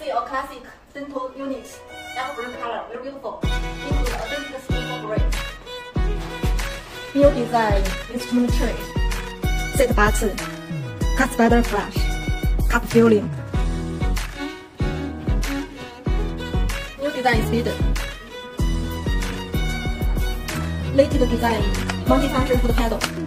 See a classic dental unit. Apple green color, very beautiful. Include authentic skin fabric. New design instrument tray. Set button. Cut spider flash. Cup filling. New design speed. Latest design multi-function foot pedal.